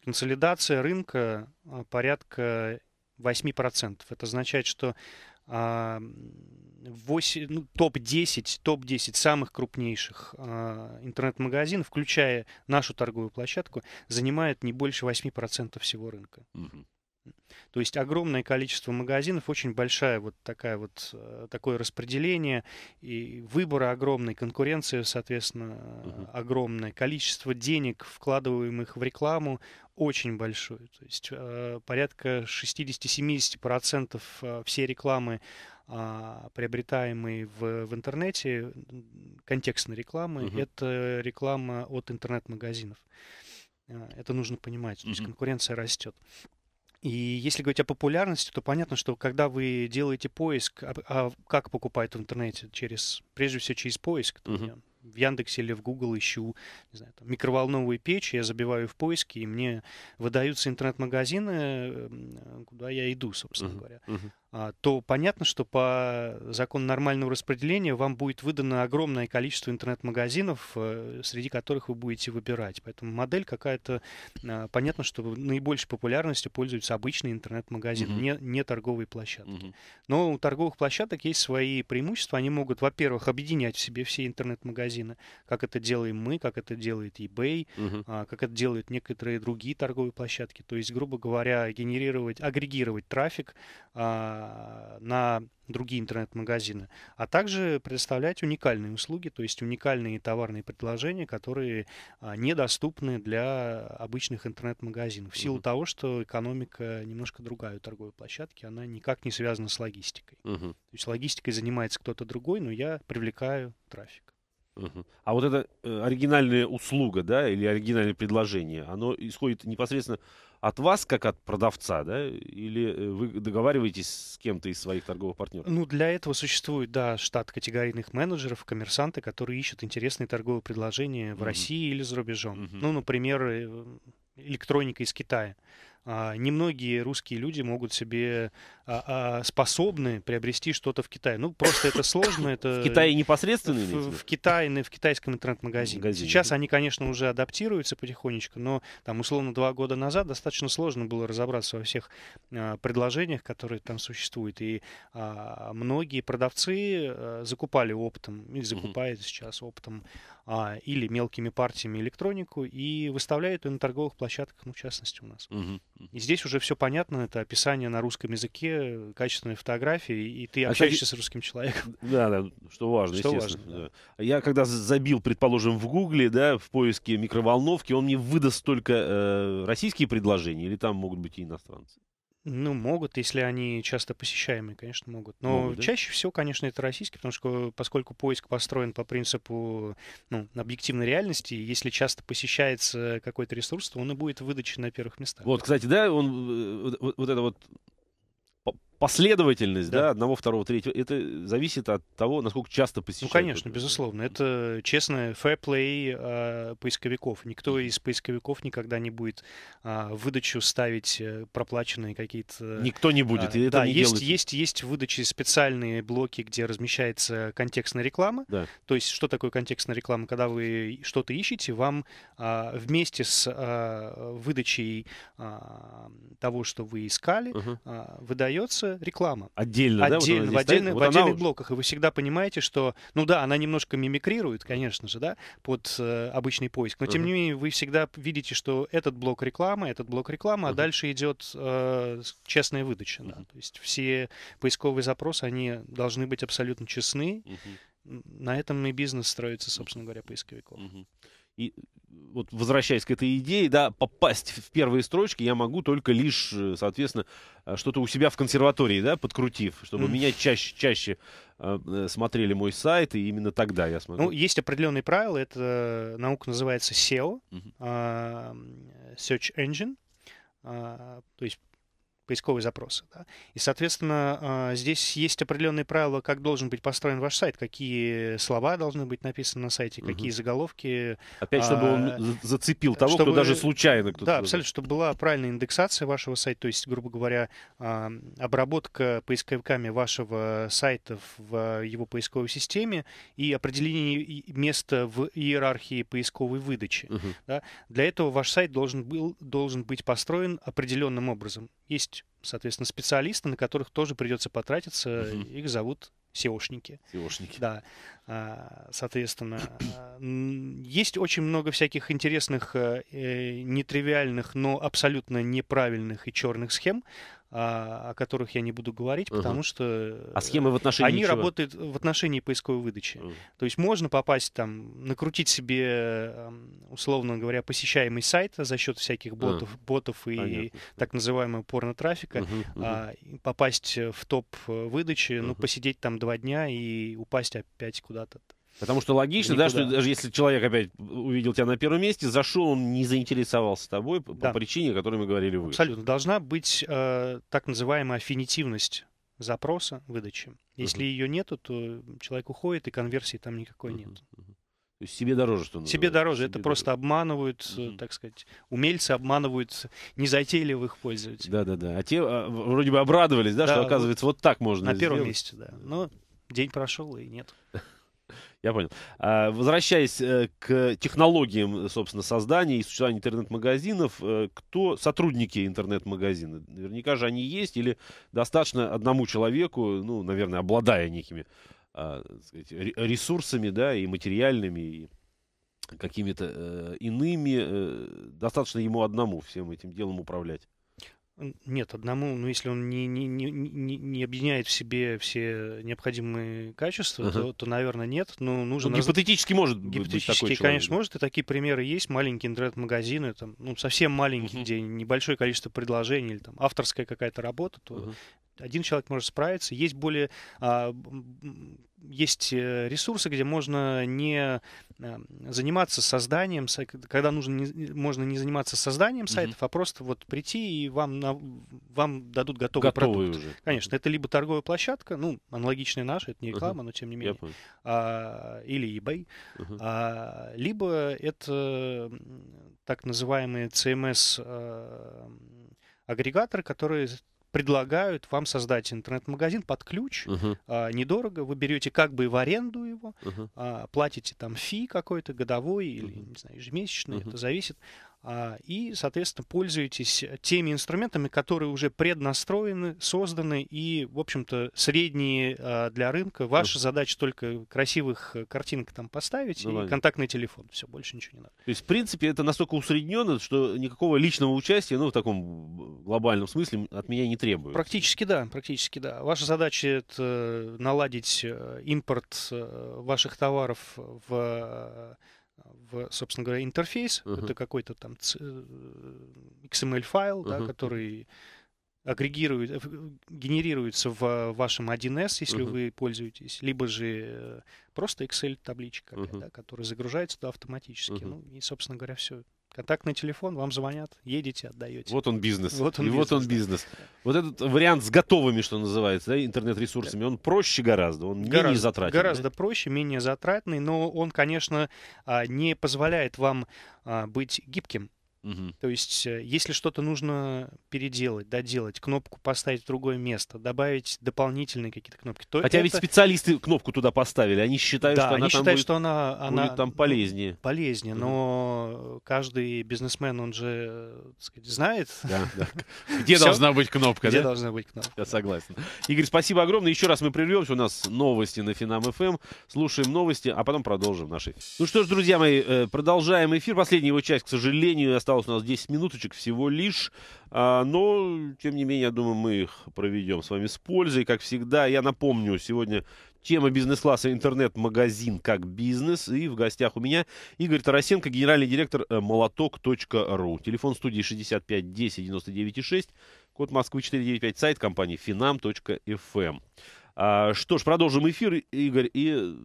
B: Консолидация рынка а, порядка 8%. Это означает, что 8, ну, топ-10, топ-10 самых крупнейших интернет-магазинов, включая нашу торговую площадку, занимает не больше 8% всего рынка. Угу. То есть огромное количество магазинов, очень большая вот такая вот э, такое распределение и выбора огромной, конкуренция, соответственно, uh-huh. огромное количество денег, вкладываемых в рекламу, очень большое. То есть э, порядка 60-70% э, всей рекламы а, приобретаемой в, в интернете, контекстной рекламы, uh-huh. это реклама от интернет-магазинов. Это нужно понимать. То есть конкуренция растет. И если говорить о популярности, то понятно, что когда вы делаете поиск, а, а как покупают в интернете? Через, прежде всего, через поиск. Там, uh-huh в Яндексе или в Google ищу не знаю, там, микроволновые печи, я забиваю в поиски, и мне выдаются интернет-магазины, куда я иду, собственно uh-huh. говоря. Uh-huh. А, то понятно, что по закону нормального распределения вам будет выдано огромное количество интернет-магазинов, э, среди которых вы будете выбирать. Поэтому модель какая-то... А, понятно, что наибольшей популярностью пользуются обычные интернет-магазины, uh-huh. не, не торговые площадки. Uh-huh. Но у торговых площадок есть свои преимущества. Они могут, во-первых, объединять в себе все интернет-магазины, как это делаем мы, как это делает eBay, а, как это делают некоторые другие торговые площадки. То есть, грубо говоря, генерировать, агрегировать трафик на другие интернет-магазины, а также предоставлять уникальные услуги, то есть уникальные товарные предложения, которые а, недоступны для обычных интернет-магазинов. В силу uh-huh. того, что экономика немножко другая у торговой площадки, она никак не связана с логистикой. Uh-huh. То есть логистикой занимается кто-то другой, но я привлекаю трафик.
A: А вот эта э, оригинальная услуга, да, или оригинальное предложение, оно исходит непосредственно от вас, как от продавца, да, или э, вы договариваетесь с кем-то из своих торговых партнеров?
B: Ну, для этого существует, да, штат категорийных менеджеров, коммерсанты, которые ищут интересные торговые предложения в угу. России или за рубежом. Угу. Ну, например, э, электроника из Китая. А, немногие русские люди могут себе а, а, способны приобрести что-то в Китае. Ну, просто это сложно. Это
A: в Китае непосредственно?
B: В, в Китае, в китайском интернет-магазине. Магазин, Сейчас они, конечно, уже адаптируются потихонечку, но там, условно, два года назад достаточно сложно было разобраться во всех а, предложениях, которые там существуют. И а, многие продавцы а, закупали оптом, или закупают mm-hmm. сейчас оптом, а, или мелкими партиями электронику и выставляют ее на торговых площадках, ну, в частности, у нас. Mm-hmm. И здесь уже все понятно, это описание на русском языке, качественные фотографии, и ты а общаешься кстати, с русским человеком. [laughs]
A: Да, да, что важно, что естественно. Важно, да. Я когда забил, предположим, в Гугле, да, в поиске микроволновки, он мне выдаст только э, российские предложения, или там могут быть и иностранцы?
B: Ну, могут, если они часто посещаемые, конечно, могут. Но могут, да? чаще всего, конечно, это российские, потому что поскольку поиск построен по принципу ну, объективной реальности, если часто посещается какой-то ресурс, то он и будет выдачен на первых местах.
A: Вот, кстати, да, он э, вот, вот это вот последовательность, да. да, одного, второго, третьего, это зависит от того, насколько часто посещают.
B: Ну, конечно, безусловно. Это честное play э, поисковиков. Никто из поисковиков никогда не будет э, выдачу ставить э, проплаченные какие-то...
A: Никто не будет,
B: э,
A: это
B: да,
A: не
B: есть,
A: делает.
B: есть, есть выдачи специальные блоки, где размещается контекстная реклама. Да. То есть, что такое контекстная реклама? Когда вы что-то ищете, вам э, вместе с э, выдачей э, того, что вы искали, uh-huh. э, выдается продается реклама.
A: Отдельно,
B: Отдельно,
A: да? Вот
B: в, отдельно, вот в отдельных вот... блоках. И вы всегда понимаете, что, ну да, она немножко мимикрирует, конечно же, да, под э, обычный поиск. Но, тем uh-huh. не менее, вы всегда видите, что этот блок рекламы, этот блок рекламы, uh-huh. а дальше идет э, честная выдача. Uh-huh. Да? То есть все поисковые запросы, они должны быть абсолютно честны. Uh-huh. На этом и бизнес строится, собственно говоря, поисковиков. Uh-huh.
A: И вот возвращаясь к этой идее, да, попасть в первые строчки я могу только лишь, э, соответственно, э, что-то у себя в консерватории, да, подкрутив, чтобы mm. меня чаще, чаще э, смотрели мой сайт, и именно тогда я смотрю.
B: Ну, есть определенные правила, это наука называется SEO, mm-hmm. Search Engine, uh, то есть поисковые запросы. Да? И, соответственно, а, здесь есть определенные правила, как должен быть построен ваш сайт, какие слова должны быть написаны на сайте, угу. какие заголовки.
A: Опять, чтобы он а, зацепил того, чтобы, кто даже случайно кто-то...
B: Да, абсолютно, чтобы была правильная индексация вашего сайта, то есть, грубо говоря, а, обработка поисковиками вашего сайта в его поисковой системе и определение места в иерархии поисковой выдачи. Угу. Да? Для этого ваш сайт должен, был, должен быть построен определенным образом. Есть соответственно, специалисты, на которых тоже придется потратиться. Угу. Их зовут SEOшники.
A: SEOшники.
B: Да, а, соответственно, есть очень много всяких интересных, э, нетривиальных, но абсолютно неправильных и черных схем, о которых я не буду говорить, uh-huh. потому что
A: а схемы в отношении
B: они
A: чего?
B: работают в отношении поисковой выдачи. Uh-huh. То есть можно попасть там, накрутить себе, условно говоря, посещаемый сайт за счет всяких ботов, uh-huh. ботов и Понятно. так называемого порно-трафика. Uh-huh. А, попасть в топ выдачи, uh-huh. ну, посидеть там два дня и упасть опять куда-то
A: Потому что логично, Никуда. да, что даже если человек опять увидел тебя на первом месте, зашел, он не заинтересовался тобой по, да. причине, о которой мы говорили выше.
B: Абсолютно. Должна быть э, так называемая аффинитивность запроса, выдачи. Если uh-huh. ее нету, то человек уходит, и конверсии там никакой uh-huh. нет. Uh-huh.
A: То есть себе дороже, что называется.
B: Себе дороже. Себе это дороже. просто обманывают, uh-huh. так сказать, умельцы обманывают незатейливых пользователей.
A: Да-да-да. А те а, вроде бы обрадовались, да, да что, оказывается, вот, вот так можно
B: На первом месте, да. Но день прошел, и нет. [laughs]
A: Я понял. А, возвращаясь э, к технологиям, собственно, создания и существования интернет-магазинов, э, кто сотрудники интернет-магазина? Наверняка же они есть или достаточно одному человеку, ну, наверное, обладая некими а, сказать, ресурсами, да, и материальными, и какими-то э, иными, достаточно ему одному всем этим делом управлять?
B: Нет, одному, ну, если он не, не, не, не, объединяет в себе все необходимые качества, uh-huh. то, то, наверное, нет. Но нужен
A: ну, гипотетически раз... может гипотетически, быть такой
B: человек. конечно, может. И такие примеры есть. Маленькие интернет-магазины, там, ну, совсем маленькие, uh-huh. где небольшое количество предложений или там авторская какая-то работа, то uh-huh. Один человек может справиться. Есть более а, есть э, ресурсы, где можно не э, заниматься созданием, когда нужно не, можно не заниматься созданием сайтов, mm-hmm. а просто вот прийти и вам, на, вам дадут готовый
A: Готовые
B: продукт.
A: Уже.
B: Конечно, это либо торговая площадка, ну, аналогичная наша, это не реклама, uh-huh. но тем не менее, а, или eBay, uh-huh. а, либо это так называемые CMS а, агрегаторы, которые предлагают вам создать интернет-магазин под ключ, uh-huh. а, недорого, вы берете как бы в аренду его, uh-huh. а, платите там фи какой-то годовой или, uh-huh. не знаю, ежемесячный, uh-huh. это зависит, и, соответственно, пользуетесь теми инструментами, которые уже преднастроены, созданы и, в общем-то, средние а, для рынка. Ваша задача только красивых э, картинок там поставить ну, и ладно. контактный телефон. Все, больше ничего не надо.
A: То есть, в принципе, это настолько усредненно, что никакого личного участия, ну, в таком глобальном смысле, от меня не требуется.
B: Практически да, практически да. Ваша задача это наладить э, импорт э, ваших товаров в в, собственно говоря, интерфейс. Uh-huh. Это какой-то там XML-файл, uh-huh. да, который агрегирует, э, генерируется в вашем 1С, если uh-huh. вы пользуетесь, либо же э, просто Excel-табличка, uh-huh. да, которая загружается туда автоматически. Uh-huh. Ну и, собственно говоря, все. Контактный телефон, вам звонят, едете, отдаете.
A: Вот он бизнес. Вот он и бизнес, вот он бизнес. Да. Вот этот вариант с готовыми, что называется, да, интернет-ресурсами, он проще гораздо, он гораздо, менее затратный.
B: Гораздо
A: да?
B: проще, менее затратный, но он, конечно, а, не позволяет вам а, быть гибким. Угу. То есть, э, если что-то нужно переделать, доделать, кнопку поставить в другое место, добавить дополнительные какие-то кнопки, то
A: Хотя
B: это...
A: ведь специалисты кнопку туда поставили, они считают,
B: да,
A: что
B: они
A: она
B: считают,
A: там будет,
B: что она, она
A: будет там полезнее.
B: Полезнее, угу. но каждый бизнесмен, он же, так сказать, знает.
A: Да, да. [laughs] Где должна быть кнопка,
B: Где должна быть кнопка.
A: Я согласен. Игорь, спасибо огромное. Еще раз мы прервемся. У нас новости на Финам ФМ. Слушаем новости, а потом продолжим наши. Ну что ж, друзья мои, э, продолжаем эфир. Последняя его часть, к сожалению, осталось у нас 10 минут минуточек всего лишь. А, но, тем не менее, я думаю, мы их проведем с вами с пользой. Как всегда, я напомню, сегодня тема бизнес-класса интернет-магазин как бизнес. И в гостях у меня Игорь Тарасенко, генеральный директор э, молоток.ру. Телефон студии 65 10 99 6. Код Москвы 495. Сайт компании finam.fm. А, что ж, продолжим эфир, Игорь. И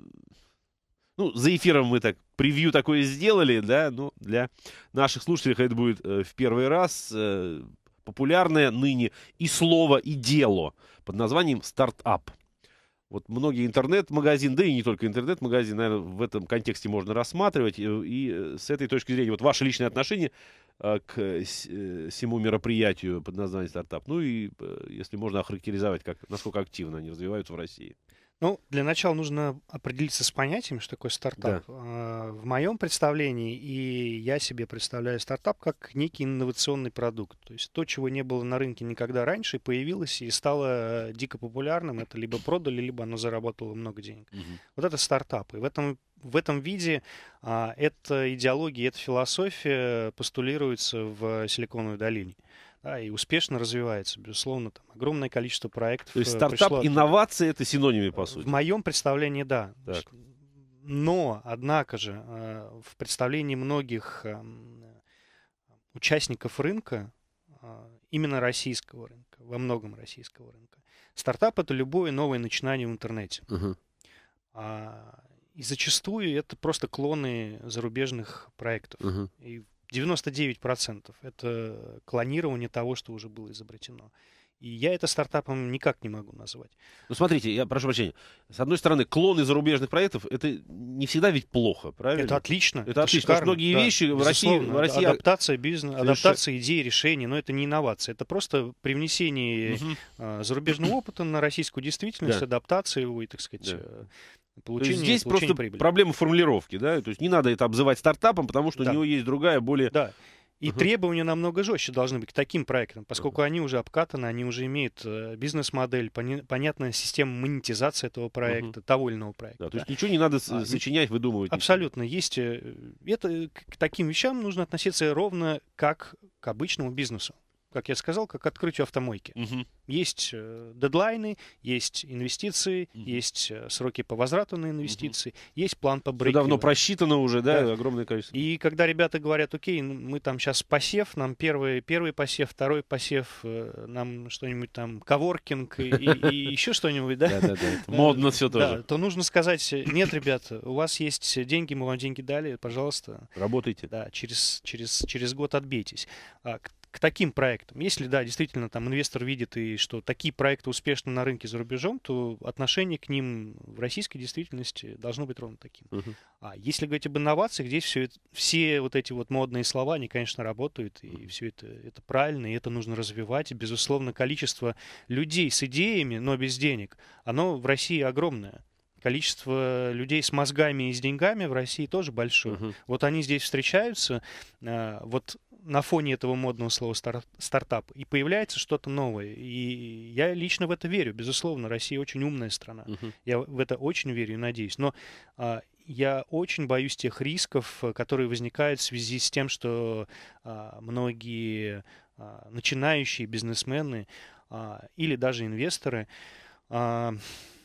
A: ну, за эфиром мы так превью такое сделали, да, ну, для наших слушателей это будет э, в первый раз э, популярное ныне и слово, и дело под названием стартап. Вот многие интернет-магазины, да и не только интернет-магазин, наверное, в этом контексте можно рассматривать. И, и э, с этой точки зрения, вот ваше личное отношение э, к э, всему мероприятию под названием стартап. Ну и, э, если можно охарактеризовать, как, насколько активно они развиваются в России.
B: Ну, для начала нужно определиться с понятием, что такое стартап. Да. А, в моем представлении, и я себе представляю стартап как некий инновационный продукт. То есть то, чего не было на рынке никогда раньше, появилось и стало э, дико популярным. Это либо продали, либо оно заработало много денег. Угу. Вот это стартап. И в этом в этом виде а, эта идеология, эта философия постулируется в Силиконовой долине да, и успешно развивается, безусловно, там огромное количество проектов.
A: То есть э, стартап, инновации это синонимы, по сути?
B: В моем представлении, да. Так. Но, однако же, э, в представлении многих эм, участников рынка, э, именно российского рынка, во многом российского рынка, стартап это любое новое начинание в интернете. Uh-huh. И зачастую это просто клоны зарубежных проектов. Uh-huh. И 99% это клонирование того, что уже было изобретено. И я это стартапом никак не могу назвать.
A: Ну, смотрите, я прошу прощения. С одной стороны, клоны зарубежных проектов, это не всегда ведь плохо, правильно?
B: Это отлично.
A: Это, это отлично. Шикарно. многие да, вещи в России, в России...
B: Адаптация бизнеса, адаптация идей, решений, но это не инновация. Это просто привнесение угу. зарубежного опыта на российскую действительность, да. адаптация его и, так сказать, да. Э,
A: Получение, здесь получение просто прибыли. проблема формулировки, да, то есть не надо это обзывать стартапом, потому что да. у него есть другая, более...
B: Да. И uh-huh. требования намного жестче должны быть к таким проектам, поскольку uh-huh. они уже обкатаны, они уже имеют э, бизнес-модель, пони- понятная система монетизации этого проекта, uh-huh. того или иного проекта.
A: Да, то есть ничего не надо а, сочинять, выдумывать.
B: Абсолютно. Ничего. Есть э, это к таким вещам нужно относиться ровно как к обычному бизнесу как я сказал, как открытию автомойки. Угу. Есть э, дедлайны, есть инвестиции, угу. есть э, сроки по возврату на инвестиции, угу. есть план по брейку.
A: давно просчитано уже, да, да, огромное количество.
B: И когда ребята говорят, окей, мы там сейчас посев, нам первый, первый посев, второй посев, э, нам что-нибудь там, коворкинг и, и, еще [laughs] что-нибудь, да?
A: Модно все тоже.
B: То нужно сказать, нет, ребята, у вас есть деньги, мы вам деньги дали, пожалуйста.
A: Работайте.
B: Да, через, через, через год отбейтесь. К таким проектам. Если, да, действительно, там инвестор видит, и что такие проекты успешны на рынке за рубежом, то отношение к ним в российской действительности должно быть ровно таким. Uh-huh. А если говорить об инновациях, здесь все, все вот эти вот модные слова, они, конечно, работают, и uh-huh. все это, это правильно, и это нужно развивать. И, безусловно, количество людей с идеями, но без денег, оно в России огромное количество людей с мозгами и с деньгами в России тоже большое. Uh-huh. Вот они здесь встречаются. А, вот на фоне этого модного слова стар стартап, и появляется что-то новое. И я лично в это верю. Безусловно, Россия очень умная страна. Uh-huh. Я в это очень верю и надеюсь. Но а, я очень боюсь тех рисков, которые возникают в связи с тем, что а, многие а, начинающие бизнесмены а, или даже инвесторы а,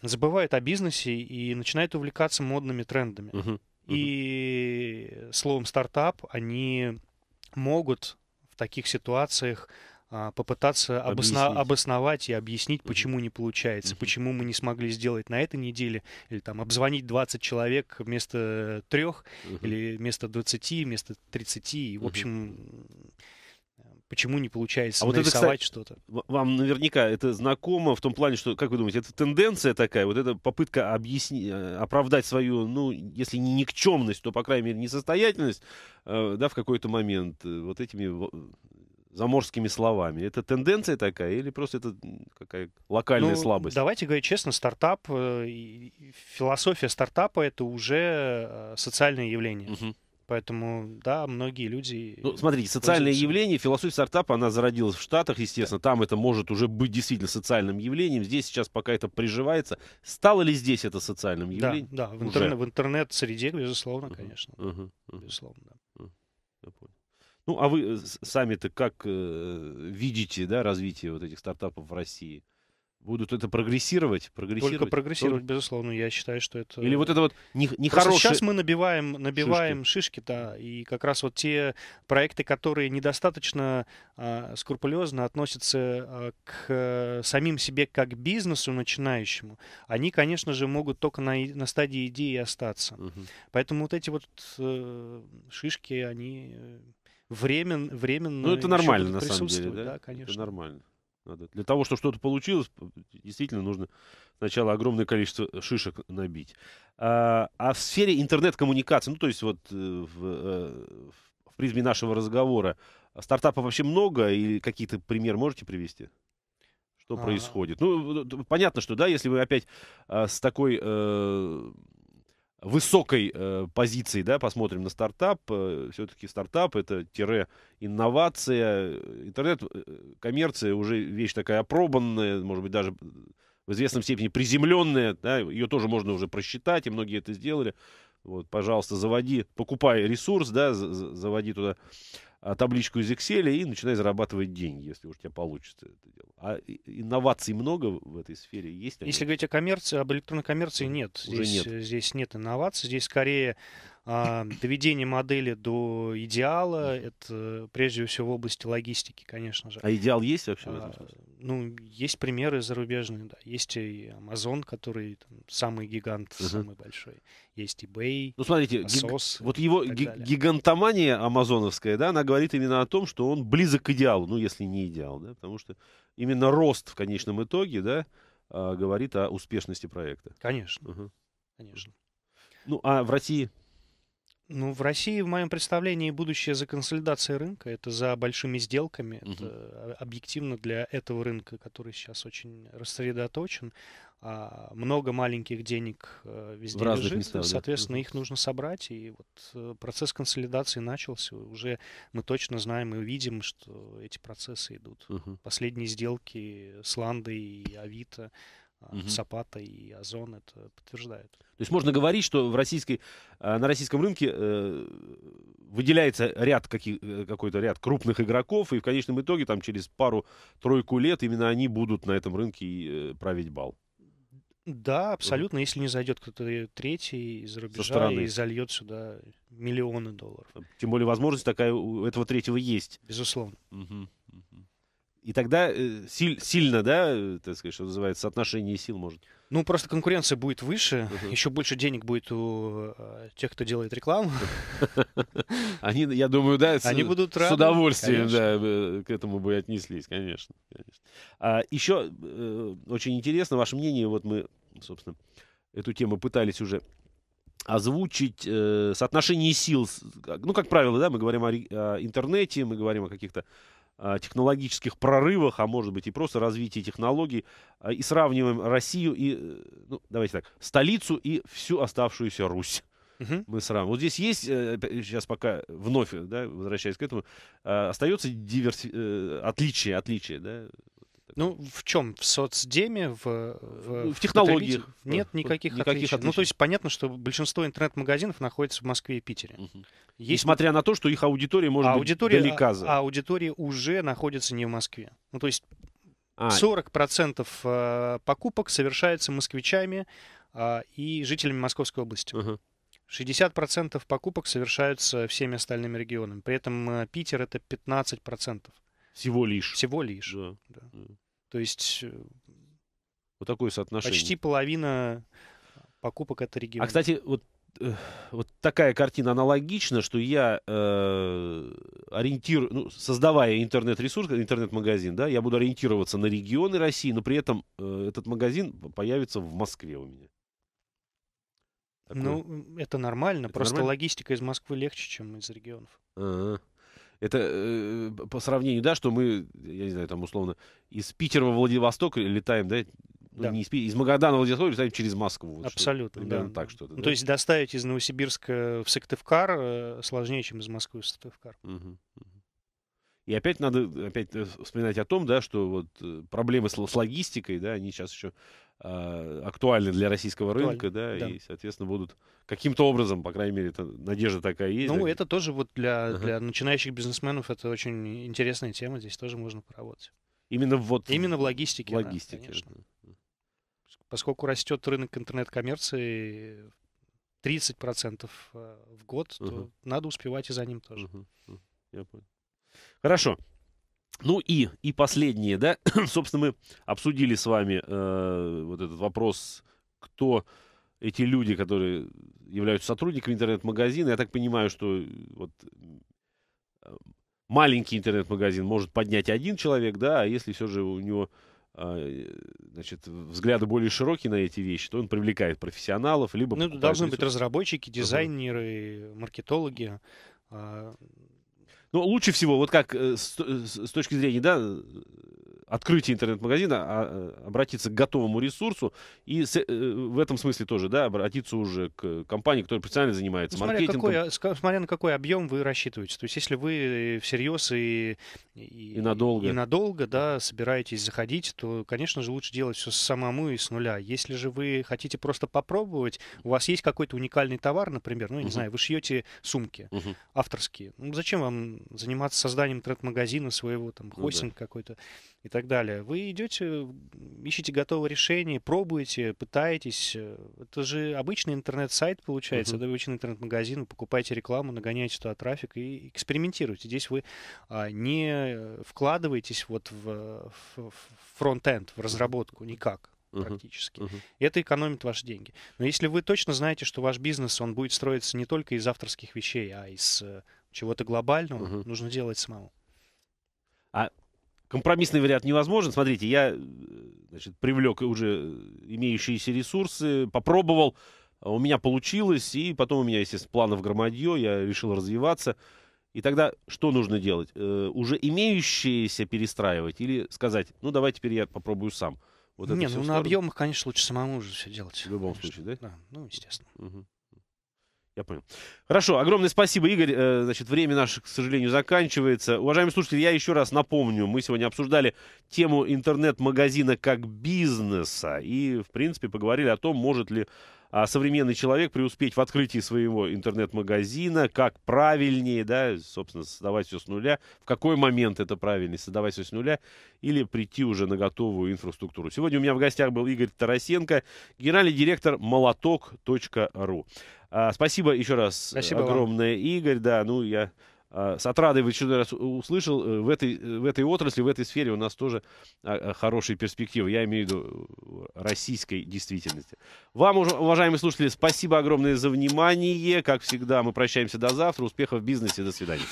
B: забывают о бизнесе и начинают увлекаться модными трендами. Uh-huh. Uh-huh. И словом стартап они могут в таких ситуациях а, попытаться обосно... обосновать и объяснить, почему не получается, uh-huh. почему мы не смогли сделать на этой неделе, или там обзвонить 20 человек вместо трех, uh-huh. или вместо 20, вместо 30, и, в общем, uh-huh почему не получается а нарисовать вот что-то.
A: Вам наверняка это знакомо в том плане, что, как вы думаете, это тенденция такая, вот эта попытка объяснить, э, оправдать свою, ну, если не никчемность, то, по крайней мере, несостоятельность, э, да, в какой-то момент, э, вот этими заморскими словами. Это тенденция такая или просто это какая локальная ну, слабость?
B: Давайте говорить честно, стартап, философия стартапа это уже социальное явление. Угу. Поэтому, да, многие люди...
A: Ну, смотрите, социальное явление, философия стартапа, она зародилась в Штатах, естественно. Там это может уже быть действительно социальным явлением. Здесь сейчас пока это приживается. Стало ли здесь это социальным явлением?
B: Да, да в, интернет, в интернет-среде, безусловно, конечно. Uh-huh, uh-huh. Безусловно, да. Uh-huh.
A: Я понял. Ну, а вы сами-то как э, видите да, развитие вот этих стартапов в России? Будут это прогрессировать, прогрессировать.
B: Только прогрессировать, то... безусловно, я считаю, что это...
A: Или вот это вот нехорошее...
B: Сейчас мы набиваем, набиваем шишки. шишки, да, и как раз вот те проекты, которые недостаточно а, скрупулезно относятся а, к самим себе как бизнесу начинающему, они, конечно же, могут только на, на стадии идеи остаться. Угу. Поэтому вот эти вот э, шишки, они э, времен, временно...
A: Ну, это нормально, на самом деле,
B: да? Да, конечно.
A: Это нормально. Надо. Для того, чтобы что-то получилось, действительно нужно сначала огромное количество шишек набить. А, а в сфере интернет-коммуникации, ну, то есть вот э, в, э, в призме нашего разговора, стартапов вообще много, и какие-то примеры можете привести? Что
B: А.
A: происходит? Ну, понятно, что, да, если вы опять а, с такой э, высокой э, позиции, да, посмотрим на стартап, все-таки стартап это тире инновация, интернет, э, коммерция уже вещь такая опробанная, может быть, даже в известном степени приземленная, да, ее тоже можно уже просчитать, и многие это сделали. Вот, пожалуйста, заводи, покупай ресурс, да, за- за- заводи туда табличку из Excel и начинай зарабатывать деньги, если уж у тебя получится это дело. А инноваций много в этой сфере есть? они?
B: Если говорить о коммерции, об электронной коммерции, нет.
A: Уже
B: Здесь,
A: нет.
B: здесь нет инноваций, здесь скорее а, доведение модели до идеала. Это прежде всего в области логистики, конечно же.
A: А идеал есть вообще в этом
B: А,
A: смысле?
B: Ну, есть примеры зарубежные, да. Есть и Amazon, который там, самый гигант,
A: Мгм.
B: самый большой. Есть eBay,
A: Ну, смотрите, гиг-
B: Asos.
A: вот его ги- гигантомания амазоновская, да, она говорит именно о том, что он близок к идеалу, ну, если не идеал, да, потому что именно рост в конечном итоге, да, а, говорит о успешности проекта.
B: Конечно,
A: Ага.
B: конечно.
A: Ну, а в России?
B: Ну, в России, в моем представлении, будущее за консолидацией рынка, это за большими сделками.
A: Мгм.
B: Это а, объективно для этого рынка, который сейчас очень рассредоточен. а, много маленьких денег э, везде
A: разных
B: лежит.
A: местах, да.
B: Соответственно,
A: Мгм.
B: их нужно собрать. И вот э, процесс консолидации начался. Уже мы точно знаем и видим, что эти процессы идут.
A: Мгм.
B: Последние сделки с Ландой и Авито, а. Сапата и Озон это подтверждают.
A: То есть можно говорить, что в российской, а, на российском рынке э, выделяется ряд э, какой-то ряд крупных игроков, и в конечном итоге там через пару-тройку лет именно они будут на этом рынке э, править бал.
B: Да, абсолютно. Если не зайдет кто-то третий из-за рубежа и зальет сюда миллионы долларов.
A: Тем более возможность такая у этого третьего есть.
B: Безусловно.
A: Мгм. И тогда э, силь- сильно, да, э, так сказать, что называется, соотношение сил может.
B: Ну, просто конкуренция будет выше,
A: Мгм.
B: еще больше денег будет у э, тех, кто делает рекламу. [laughs]
A: Они, я думаю, да, с,
B: Они будут
A: с
B: рады,
A: удовольствием
B: конечно.
A: да, э, к этому бы отнеслись, конечно. конечно. А, еще э, очень интересно ваше мнение, вот мы, собственно, эту тему пытались уже озвучить э, соотношение сил. с- Ну, как правило, да, мы говорим о, о интернете, мы говорим о каких-то технологических прорывах, а может быть и просто развитии технологий, а, и сравниваем Россию и, э, ну, давайте так, столицу и всю оставшуюся Русь
B: Мгм.
A: мы сравниваем. Вот здесь есть, сейчас пока вновь, да, возвращаясь к этому, э, остается диверси... э, отличие, отличие, да?
B: Ну, в чем? В соцдеме, в, в,
A: Ну, в технологиях.
B: потребителях? Нет никаких,
A: никаких
B: отличий. Ну,
A: отличий.
B: то есть понятно, что большинство интернет-магазинов находится в Москве и Питере.
A: Мгм.
B: Есть
A: Несмотря на то, что их аудитория может
B: а
A: быть
B: аудитория,
A: далека
B: а, а аудитория уже находится не в Москве. Ну, то есть
A: А,
B: 40% э, покупок совершается москвичами а, и жителями Московской области.
A: ага.
B: 60% покупок совершаются всеми остальными регионами. При этом э, Питер это 15%
A: Всего лишь.
B: всего лишь.
A: Да.
B: Да.
A: Да.
B: То есть э,
A: Вот такое соотношение.
B: почти половина покупок это регион.
A: А, кстати, вот, э, вот такая картина аналогична, что я э, ориентирую, ну, создавая интернет-ресурс, интернет-магазин, да, я буду ориентироваться на регионы России, но при этом э, этот магазин появится в Москве у меня. Такое.
B: Ну, это нормально.
A: Это
B: просто
A: нормально?
B: логистика из Москвы легче, чем из регионов.
A: Ага. Это э, по сравнению, да, что мы, я не знаю, там условно из Питера во Владивосток летаем, да, ну,
B: Да.
A: не из, из Магадана в Владивосток летаем через Москву. вот что-
B: Абсолютно,
A: примерно
B: да.
A: так что-то.
B: Ну,
A: да?
B: То есть доставить из Новосибирска в Сыктывкар э, сложнее, чем из Москвы в Сыктывкар.
A: Мгм. И опять надо опять э, вспоминать о том, да, что вот э, проблемы с, с логистикой, да, они сейчас еще актуальны для российского
B: Актуальны,
A: рынка, да,
B: да.
A: и, соответственно, будут каким-то образом, по крайней мере, это надежда такая есть.
B: Ну,
A: да,
B: это тоже вот для,
A: Ага.
B: для начинающих бизнесменов это очень интересная тема. Здесь тоже можно поработать.
A: именно вот
B: Именно в логистике.
A: в
B: да,
A: логистике.
B: конечно.
A: да.
B: Поскольку растет рынок интернет-коммерции 30% э, в год, то
A: Мгм.
B: надо успевать и за ним тоже.
A: Мгм. Я понял. Хорошо. Ну и, и последнее, да, [coughs] собственно, мы обсудили с вами э, вот этот вопрос, кто эти люди, которые являются сотрудниками интернет-магазина. Я так понимаю, что э, вот э, маленький интернет-магазин может поднять один человек, да, а если все же у него э, значит, взгляды более широкие на эти вещи, то он привлекает профессионалов, либо
B: Ну, должны быть разработчики, дизайнеры, маркетологи. А,
A: Ну, лучше всего, вот как э, с- с точки зрения, да, э, открытия интернет-магазина а, э, обратиться к готовому ресурсу и с, э, в этом смысле тоже, да, обратиться уже к компании, которая специально занимается
B: ну,
A: маркетингом.
B: Смотря, какой, смотря на какой объем вы рассчитываете. То есть, если вы всерьез и,
A: и, и надолго,
B: и надолго да, собираетесь заходить, то, конечно же, лучше делать все самому и с нуля. Если же вы хотите просто попробовать, у вас есть какой-то уникальный товар, например, ну, я не uh-huh. знаю, вы шьете сумки uh-huh. авторские. Ну, зачем вам заниматься созданием интернет-магазина своего, там, хостинг ну, да. какой-то и так далее? Вы идете, ищете готовое решение, пробуете, пытаетесь. Это же обычный интернет-сайт получается, uh-huh. это обычный интернет-магазин, вы покупаете рекламу, нагоняете туда трафик и экспериментируете. Здесь вы а, не вкладываетесь вот в, в, в фронт-энд, в разработку никак практически. Uh-huh. Это экономит ваши деньги. Но если вы точно знаете, что ваш бизнес, он будет строиться не только из авторских вещей, а из э, чего-то глобального, uh-huh. нужно делать самому.
A: А компромиссный вариант невозможен. Смотрите, я значит, привлек уже имеющиеся ресурсы, попробовал, у меня получилось, и потом у меня, естественно, планов громадье, я решил развиваться. И тогда что нужно делать? Э, уже имеющиеся перестраивать или сказать, ну давай теперь я попробую сам?
B: Вот Не, ну на объемах, конечно, лучше самому уже все делать.
A: В любом
B: конечно.
A: случае,
B: да? Да, ну, естественно.
A: Угу. Я понял. Хорошо, огромное спасибо, Игорь. Э, значит, время наше, к сожалению, заканчивается. Уважаемые слушатели, я еще раз напомню, мы сегодня обсуждали тему интернет-магазина как бизнеса и, в принципе, поговорили о том, может ли а современный человек преуспеть в открытии своего интернет-магазина, как правильнее, да, собственно, создавать все с нуля, в какой момент это правильнее, создавать все с нуля, или прийти уже на готовую инфраструктуру. Сегодня у меня в гостях был Игорь Тарасенко, генеральный директор молоток.ру. А, спасибо еще раз
B: спасибо
A: огромное,
B: вам.
A: Игорь, да, ну я с отрадой в очередной раз услышал, э, в этой, в этой отрасли, в этой сфере у нас тоже а, а, хорошие перспективы. Я имею в виду э, российской действительности. Вам, уважаемые слушатели, спасибо огромное за внимание. Как всегда, мы прощаемся до завтра. Успехов в бизнесе. До свидания.